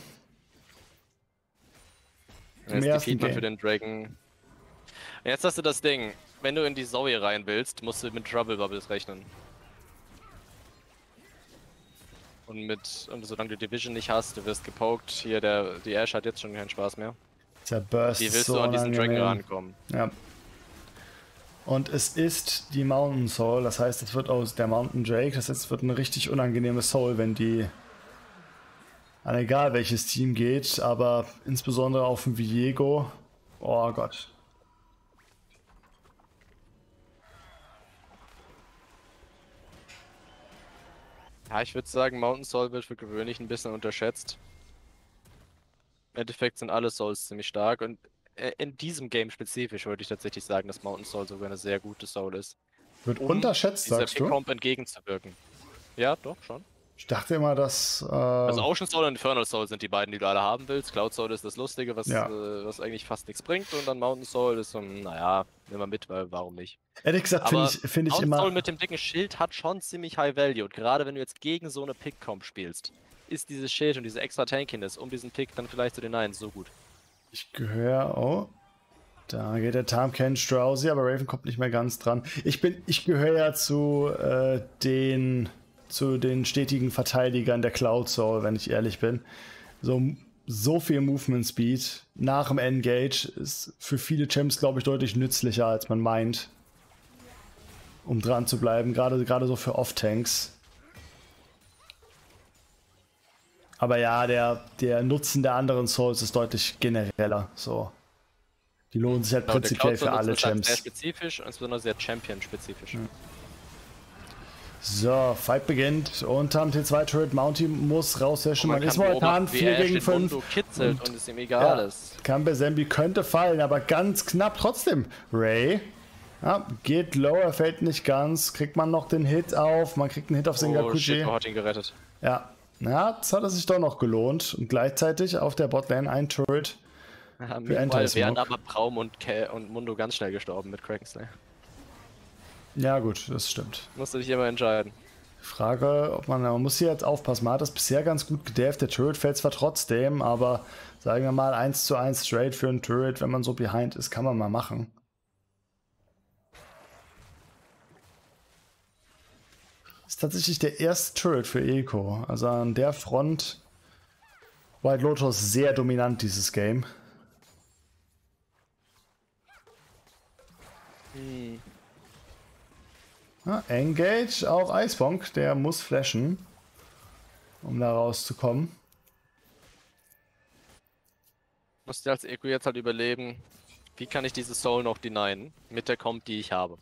Und Jetzt ersten Game. für den Dragon. Und Jetzt hast du das Ding. Wenn du in die Zoe rein willst, musst du mit Trouble Bubbles rechnen. Und mit, und solange du Division nicht hast, du wirst gepoked. Hier, der, die Ash hat jetzt schon keinen Spaß mehr. Der Burst Wie willst so du an diesen Dragon rankommen? Ja. Und es ist die Mountain Soul, das heißt, es wird aus der Mountain Drake, das heißt, es wird eine richtig unangenehme Soul, wenn die an egal welches Team geht, aber insbesondere auf den Viego. Oh Gott. Ja, ich würde sagen, Mountain Soul wird für gewöhnlich ein bisschen unterschätzt. Im Endeffekt sind alle Souls ziemlich stark und äh, in diesem Game spezifisch würde ich tatsächlich sagen, dass Mountain Soul sogar eine sehr gute Soul ist. Wird um unterschätzt, sagst du? Pick-Comp entgegenzuwirken. Ja, doch, schon. Ich dachte immer, dass. Äh, Also Ocean Soul und Infernal Soul sind die beiden, die du alle haben willst. Cloud Soul ist das Lustige, was, Ja. äh, was eigentlich fast nichts bringt. Und dann Mountain Soul ist so, ein, naja, nimm mal mit, weil warum nicht? ehrlich gesagt, finde ich, find ich Mountain immer. Soul mit dem dicken Schild hat schon ziemlich High Value. Und gerade wenn du jetzt gegen so eine Pick-Comp spielst, ist dieses Schild und diese extra Tankiness um diesen Pick dann vielleicht zu den Nines so gut. Ich gehöre. Oh. Da geht der Tarmken Straussy, aber Raven kommt nicht mehr ganz dran. Ich bin, ich gehöre ja zu äh, den zu den stetigen Verteidigern der Cloud Soul, wenn ich ehrlich bin. So, so viel Movement Speed nach dem Engage ist für viele Champs, glaube ich, deutlich nützlicher, als man meint. Um dran zu bleiben, gerade gerade so für Off-Tanks. Aber ja, der, der Nutzen der anderen Souls ist deutlich genereller. So. Die lohnen sich halt Genau, prinzipiell für alle halt sehr Champs. spezifisch und insbesondere sehr Champion-spezifisch. So, Fight beginnt. Unterm T2-Turret, Mounty muss rauswischen. Man, ist kann momentan beobachten, wie 4 Ash gegen den 5. Mundo kitzelt und es ihm egal Ja, ist. Kambe könnte fallen, aber ganz knapp trotzdem. Ray ja, geht low, er fällt nicht ganz. Kriegt man noch den Hit auf? Man kriegt einen Hit auf Oh Sengakuchi. shit, oh, hat ihn gerettet. ja, na, das hat es sich doch noch gelohnt. Und gleichzeitig auf der Botlane ein Turret. Ja, Für wären aber Braum und, Ke und Mundo ganz schnell gestorben mit Krakenslayer. Ja, gut, das stimmt. Musst du dich immer entscheiden. Frage, ob man, man muss hier jetzt aufpassen. Man hat das bisher ganz gut gedämpft. Der Turret fällt zwar trotzdem, aber sagen wir mal 1 zu 1 straight für einen Turret, wenn man so behind ist, kann man mal machen. Ist tatsächlich der erste Turret für Eco. Also an der Front White Lotus sehr dominant dieses Game. Ja, Engage auf Icebonk, der muss flashen, um da rauszukommen. Musst dir als Eco jetzt halt überlegen, wie kann ich diese Soul noch denyen mit der Comp, die ich habe.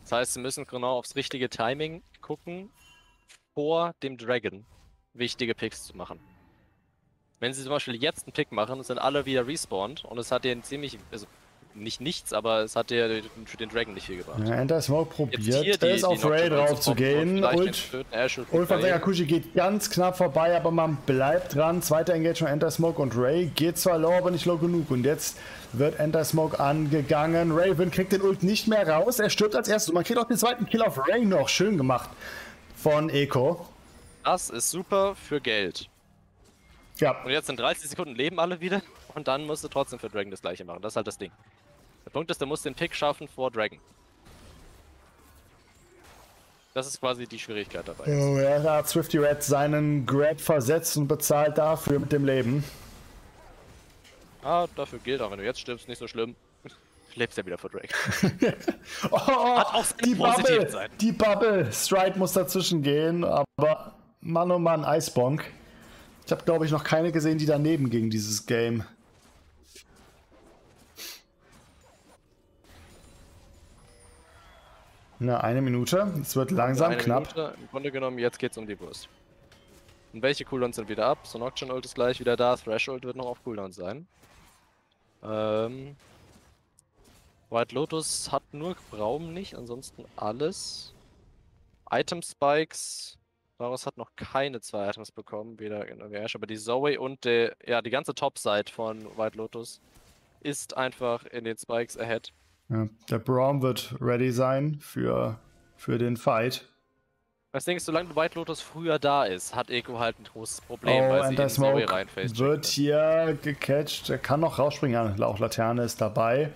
Das heißt, sie müssen genau aufs richtige Timing gucken, vor dem Dragon wichtige Picks zu machen. Wenn sie zum Beispiel jetzt einen Pick machen, sind alle wieder respawned und es hat dir ziemlich, also nicht nichts, aber es hat dir für den Dragon nicht viel gebracht. Ja, Enter Smoke probiert, der ist auf Ray drauf zu gehen. Ult. Ash Ult von. Sengakushi geht ganz knapp vorbei, aber man bleibt dran. Zweiter Engagement Enter Smoke und Ray geht zwar low, aber nicht low genug. Und jetzt wird Enter Smoke angegangen. Raven kriegt den Ult nicht mehr raus. Er stirbt als erstes. Und man kriegt auch den zweiten Kill auf Ray noch. Schön gemacht von Eco. Das ist super für Geld. Ja, Und jetzt in 30 Sekunden leben alle wieder und dann musst du trotzdem für Dragon das gleiche machen. Das ist halt das Ding. Der Punkt ist, du musst den Pick schaffen vor Dragon. Das ist quasi die Schwierigkeit dabei. Oh, ja, da hat Swifty Red seinen Grab versetzt und bezahlt dafür mit dem Leben. Ah, dafür gilt auch, wenn du jetzt stirbst, nicht so schlimm. Lebst ja wieder vor Dragon. Oh, auch seine die positiven Bubble, die Bubble. Stride muss dazwischen gehen, aber Mann oh Mann, Icebonk. Ich habe, glaube ich, noch keine gesehen, die daneben ging, dieses Game. Na, eine Minute. Es wird langsam Eine knapp. Minute. Im Grunde genommen, jetzt geht's um die Wurst. Und welche Cooldowns sind wieder ab? So Nocturne Ult ist gleich wieder da. Threshold wird noch auf Cooldown sein. Ähm, White Lotus hat nur Braum nicht, ansonsten alles. Item Spikes. Daraus hat noch keine zwei Items bekommen, weder in Ash, aber die Zoe und die, ja, die ganze Topside von White Lotus ist einfach in den Spikes ahead. Ja, der Braum wird ready sein für, für den Fight. Das Ding ist, solange White Lotus früher da ist, hat Eco halt ein großes Problem, Oh, weil sie in Zoe reinfaced. wird hier gecatcht. Er kann noch rausspringen. Ja, auch Laterne ist dabei.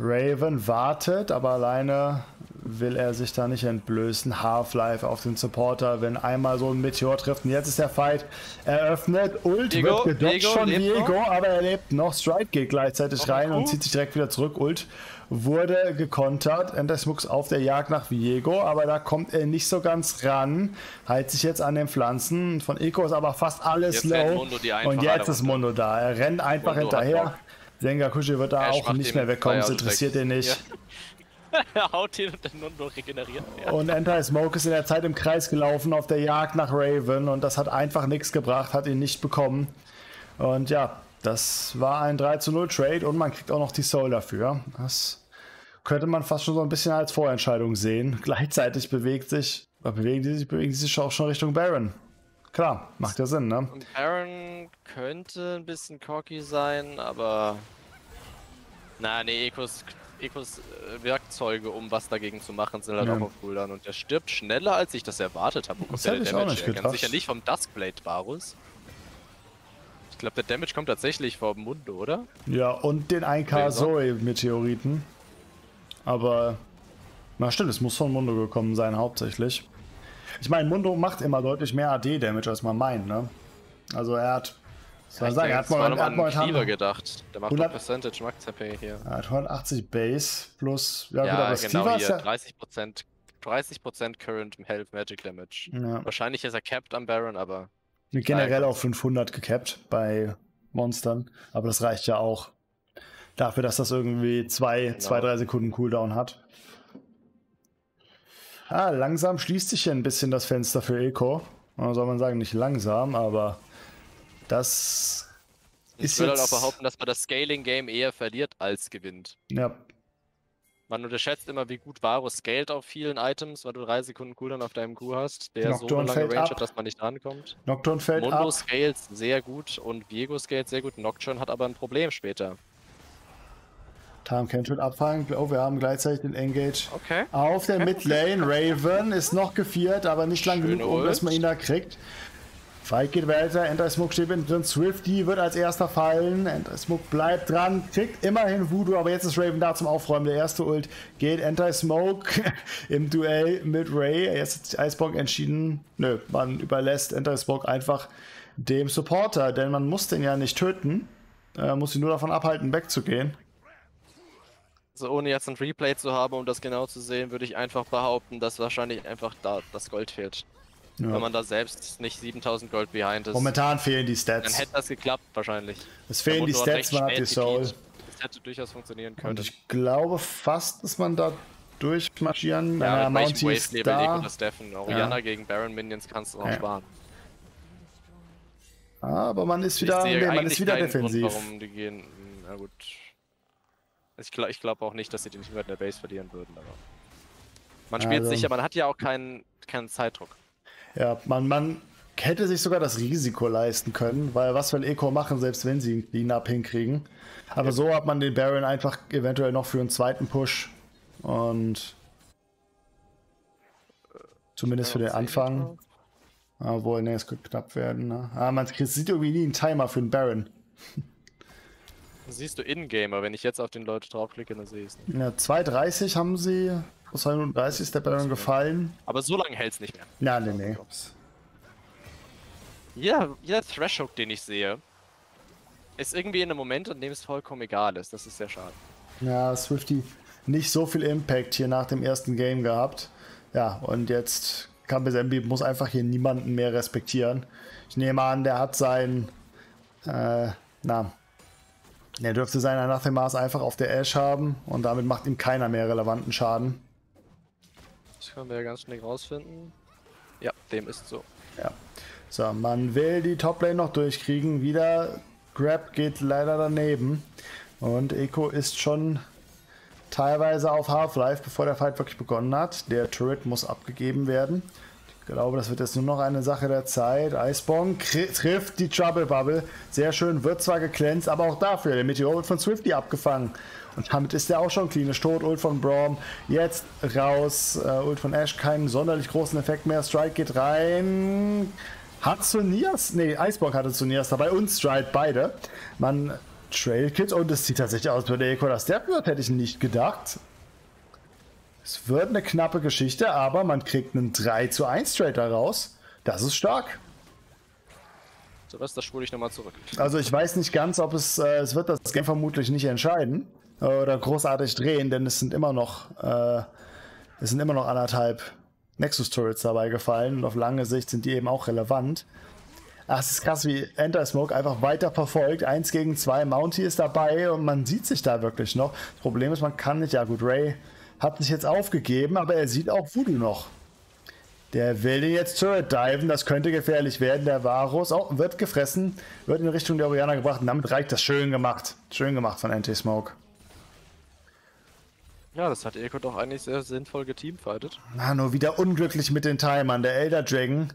Raven wartet, aber alleine will er sich da nicht entblößen. Half-Life auf den Supporter, wenn einmal so ein Meteor trifft. Und jetzt ist der Fight eröffnet. Ult Diego, wird gedodged von Diego, noch. aber er lebt noch. Strike geht gleichzeitig ein rein und zieht sich direkt wieder zurück. Ult wurde gekontert. Endersmux auf der Jagd nach Viego, aber da kommt er nicht so ganz ran. Heilt sich jetzt an den Pflanzen. Von Eco ist aber fast alles Jetzt low. Und jetzt ist. Mundo da. Er rennt einfach Mundo hinterher. Bock. Sengakushi wird da Ash auch nicht mehr wegkommen. Zwei interessiert ihn nicht. Ja. er haut ihn und der Nundo regeneriert. Ja. Und Anti-Smoke ist in der Zeit im Kreis gelaufen auf der Jagd nach Raven und das hat einfach nichts gebracht, hat ihn nicht bekommen. Und ja, das war ein 3 zu 0 Trade und man kriegt auch noch die Soul dafür. Das könnte man fast schon so ein bisschen als Vorentscheidung sehen. Gleichzeitig bewegt sich, äh, bewegen die sich, bewegen die sich auch schon Richtung Baron. Klar, macht ja Sinn, ne? Und Baron könnte ein bisschen cocky sein, aber. Na, nee, Ecos, Ecos äh, Werkzeuge, um was dagegen zu machen, sind halt Ja. auch auf Cooldown. Und der stirbt schneller, als ich das erwartet habe. Wo kommt Das der hätte ich Damage auch nicht her? gedacht. Ganz sicher nicht vom Duskblade Varus. Ich glaube, der Damage kommt tatsächlich vom Mundo, oder? Ja, und den 1K Laser. Zoe-Meteoriten. Aber, na stimmt, es muss von Mundo gekommen sein, hauptsächlich. Ich meine, Mundo macht immer deutlich mehr AD-Damage, als man meint, ne? Also er hat, soll man Ich sagen, er hat, er hat momentan Cleaver gedacht. Der macht 100 doch Percentage Max HP hier. er hat 180 Base plus, ja, gut, Ja, aber genau hier. ja, 30%, 30% Current Health Magic Damage. ja, Wahrscheinlich ist er capped am Baron, aber generell auf 500 gecapped bei Monstern, aber das reicht ja auch dafür, dass das irgendwie zwei, zwei, Genau. drei Sekunden Cooldown hat. Ah, langsam schließt sich hier ein bisschen das Fenster für Eco. Oder soll man sagen, nicht langsam, aber das ich ist würde halt auch behaupten, dass man das Scaling-Game eher verliert als gewinnt. ja, Man unterschätzt immer, wie gut Varus scaled auf vielen Items, weil du drei Sekunden Cooldown auf deinem Q hast, der so Nocturne eine lange Range hat, dass man nicht rankommt. Nocturne fällt Mundo ab. scaled sehr gut und Viego scaled sehr gut. Nocturne hat aber ein Problem später. Tam Kent wird abfangen. Oh, wir haben gleichzeitig den Engage Okay. auf der Okay, Midlane. Raven ist noch geviert, aber nicht lang genug, um dass man ihn da kriegt. Fight geht weiter, Enter-Smoke steht mittendrin, drin, Swifty wird als erster fallen, Enter-Smoke bleibt dran, kriegt immerhin Voodoo, aber jetzt ist Raven da zum Aufräumen, der erste Ult geht Enter-Smoke im Duell mit Ray, jetzt hat sich Icebox entschieden, nö, man überlässt Enter-Smoke einfach dem Supporter, denn man muss den ja nicht töten, äh, muss ihn nur davon abhalten, wegzugehen. Also ohne jetzt ein Replay zu haben, um das genau zu sehen, würde ich einfach behaupten, dass wahrscheinlich einfach da das Gold fehlt. Ja. Wenn man da selbst nicht 7000 Gold behind ist, Momentan fehlen die dann Stats. hätte das geklappt wahrscheinlich. Es fehlen die Stats, man hat die Soul. Das hätte durchaus funktionieren können. Und ich glaube fast, dass man da durchmarschieren. ja, welchem Mounty ist Lego da. das Steffen. Oriana gegen Baron Minions kannst du auch Ja. sparen. Aber man ist wieder, nee, man ist wieder defensiv. Grund, warum die gehen. Na gut. Ich glaube glaub auch nicht, dass sie den nicht mehr in der Base verlieren würden, aber. Man spielt Also- sicher, man hat ja auch keinen, keinen Zeitdruck. Ja, man, man hätte sich sogar das Risiko leisten können, weil was will Eco machen, selbst wenn sie einen Clean-Up hinkriegen. Aber so hat man den Baron einfach eventuell noch für einen zweiten Push und zumindest für den Anfang. Obwohl, ne, es könnte knapp werden. Ne? Ah, man sieht irgendwie nie einen Timer für den Baron. Siehst du in-game, aber wenn ich jetzt auf den Leute draufklicke, dann sehe ich es nicht. Ja, 2,30 haben sie. 2,30 ist der Baron gefallen. Aber so lange hält es nicht mehr. Ja, nee, nee. Jeder, jeder Threshold, den ich sehe, ist irgendwie in einem Moment, in dem es vollkommen egal ist. Das ist sehr schade. Ja, Swifty nicht so viel Impact hier nach dem ersten Game gehabt. Ja, und jetzt Kambesembi muss einfach hier niemanden mehr respektieren. Ich nehme an, der hat sein, äh, na, Er dürfte seine Anathemas einfach auf der Ash haben und damit macht ihm keiner mehr relevanten Schaden. Das können wir ja ganz schnell rausfinden. Ja, dem ist so. Ja. So, man will die Toplane noch durchkriegen. Wieder Grab geht leider daneben. Und Eco ist schon teilweise auf Half-Life, bevor der Fight wirklich begonnen hat. Der Turret muss abgegeben werden. Ich glaube, das wird jetzt nur noch eine Sache der Zeit. Icebomb trifft die Trouble Bubble. Sehr schön, wird zwar geglänzt, aber auch dafür. Der Meteor wird von Swifty abgefangen. Und damit ist er auch schon klinisch tot. Ult von Braum jetzt raus. Uh, Ult von Ash keinen sonderlich großen Effekt mehr. Strike geht rein. Hat Sonias? Nee, Icebox hatte Sonias dabei und Stride beide. Man Trailkit und es sieht tatsächlich aus, würde Eco das der wird, hätte ich nicht gedacht. Es wird eine knappe Geschichte, aber man kriegt einen 3 zu 1 Trade daraus. Das ist stark. So was, das spule ich nochmal zurück. Also ich weiß nicht ganz, ob es, äh, es wird das Game vermutlich nicht entscheiden äh, oder großartig drehen, denn es sind immer noch, äh, es sind immer noch anderthalb Nexus Turrets dabei gefallen und auf lange Sicht sind die eben auch relevant. Ach, es ist krass, wie Enter Smoke einfach weiter verfolgt. Eins gegen zwei, Mounty ist dabei und man sieht sich da wirklich noch. Das Problem ist, man kann nicht, ja gut, Ray hat sich jetzt aufgegeben, aber er sieht auch Voodoo noch. Der will jetzt Turret diven, das könnte gefährlich werden. Der Varus oh, wird gefressen, wird in Richtung der Oriana gebracht und damit reicht das. Schön gemacht. Schön gemacht von Anti-Smoke. Ja, das hat Eko doch eigentlich sehr sinnvoll geteamfightet. Na, nur wieder unglücklich mit den Timern. Der Elder Dragon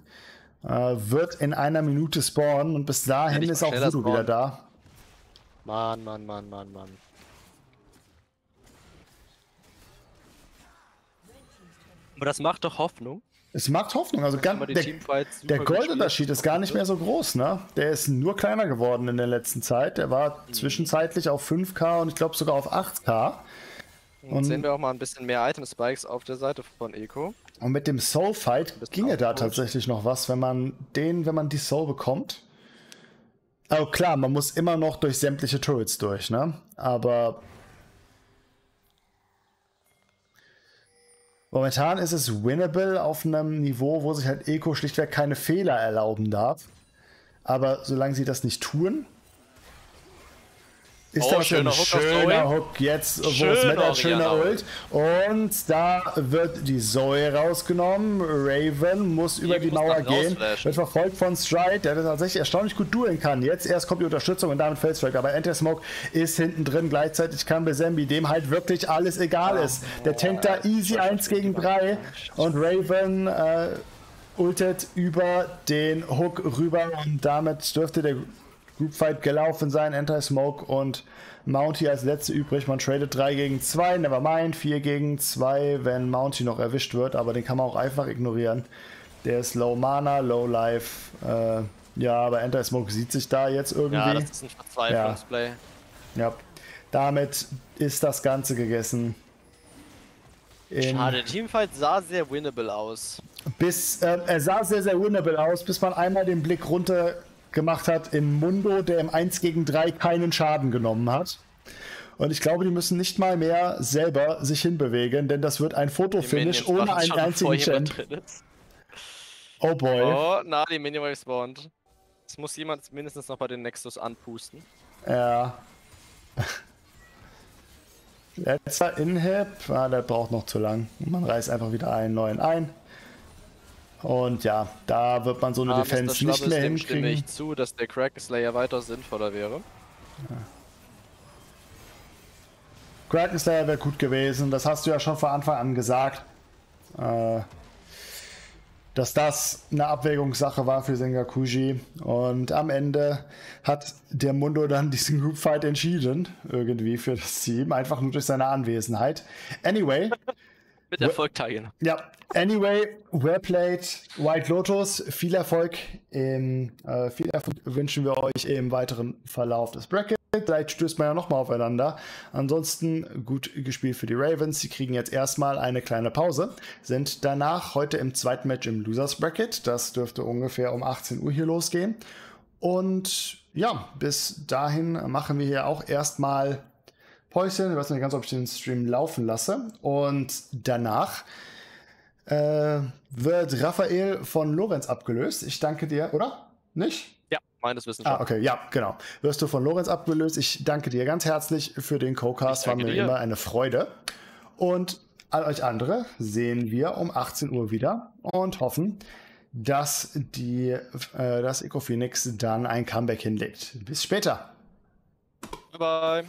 äh, wird in einer Minute spawnen und bis dahin ja, ist auch Voodoo wieder da. Mann, Mann, Mann, Mann, Mann. Aber das macht doch Hoffnung. Es macht Hoffnung. Also ganz, der, der Goldunterschied ist gar nicht mehr so groß, ne? Der ist nur kleiner geworden in der letzten Zeit. Der war mhm. zwischenzeitlich auf 5K und ich glaube sogar auf 8K. Und sehen wir auch mal ein bisschen mehr Item Spikes auf der Seite von Eco. Und mit dem Soul Fight ginge da tatsächlich noch was, wenn man den, wenn man die Soul bekommt. Also klar, man muss immer noch durch sämtliche Turrets durch, ne? Aber momentan ist es winnable auf einem Niveau, wo sich halt Eco schlichtweg keine Fehler erlauben darf. Aber solange sie das nicht tun, ist oh, das schöner ein Hook schöner Hook jetzt, wo es mit ein schöner Ult. Und da wird die Zoe rausgenommen. Raven muss über die, die Mauer gehen. Wird verfolgt von Stride, der tatsächlich erstaunlich gut dueln kann. Jetzt erst kommt die Unterstützung und damit fällt Strike. Aber Anti-Smoke ist hinten drin. Gleichzeitig kann Besembi, dem halt wirklich alles egal ist. Der tankt da easy 1 gegen 3. Und Raven äh, ultet über den Hook rüber. Und damit dürfte der Groupfight gelaufen sein, Anti-Smoke und Mounty als letzte übrig. Man tradet 3 gegen 2, nevermind, 4 gegen 2, wenn Mounty noch erwischt wird, aber den kann man auch einfach ignorieren. Der ist Low Mana, Low Life. Äh, ja, aber Anti-Smoke sieht sich da jetzt irgendwie. Ja, das ist ein Verzweiflungsplay. Ja. ja. Damit ist das Ganze gegessen. In Schade, der Teamfight sah sehr winnable aus. Bis, äh, er sah sehr, sehr winnable aus, bis man einmal den Blick runter gemacht hat in Mundo, der im 1 gegen 3 keinen Schaden genommen hat. Und ich glaube, die müssen nicht mal mehr selber sich hinbewegen, denn das wird ein Fotofinish ohne einen einzigen Champ. Oh boy. Oh, na, die Minion respawned. Es muss jemand mindestens noch bei den Nexus anpusten. Ja. Letzter Inhib, ah, der braucht noch zu lang. Man reißt einfach wieder einen neuen ein. Und ja, da wird man so eine ah, Defense nicht mehr hinkriegen. stimme ich zu, dass der Kraken Slayer weiter sinnvoller wäre. Ja. Kraken Slayer wäre gut gewesen, das hast du ja schon von Anfang an gesagt. Äh, dass das eine Abwägungssache war für Sengakuji. Und am Ende hat der Mundo dann diesen Group Fight entschieden, irgendwie für das Team, einfach nur durch seine Anwesenheit. Anyway, Mit Erfolg teilen. Ja, anyway, well played, White Lotus. Viel Erfolg, im, äh, viel Erfolg wünschen wir euch im weiteren Verlauf des Brackets. Vielleicht stößt man ja nochmal aufeinander. Ansonsten gut gespielt für die Ravens. Sie kriegen jetzt erstmal eine kleine Pause. Sind danach heute im zweiten Match im Losers Bracket. Das dürfte ungefähr um 18 Uhr hier losgehen. Und ja, bis dahin machen wir hier auch erstmal Päuschen. Ich weiß nicht ganz, ob ich den Stream laufen lasse. Und danach äh, wird Raphael von Lorenz abgelöst. Ich danke dir, oder? Nicht? Ja, Meines Wissens. Ah, okay, ja, genau. Wirst du von Lorenz abgelöst. Ich danke dir ganz herzlich für den Co-Cast. War mir dir. immer eine Freude. Und all euch andere sehen wir um 18 Uhr wieder und hoffen, dass die, äh, das Ecophoenix dann ein Comeback hinlegt. Bis später. Bye bye.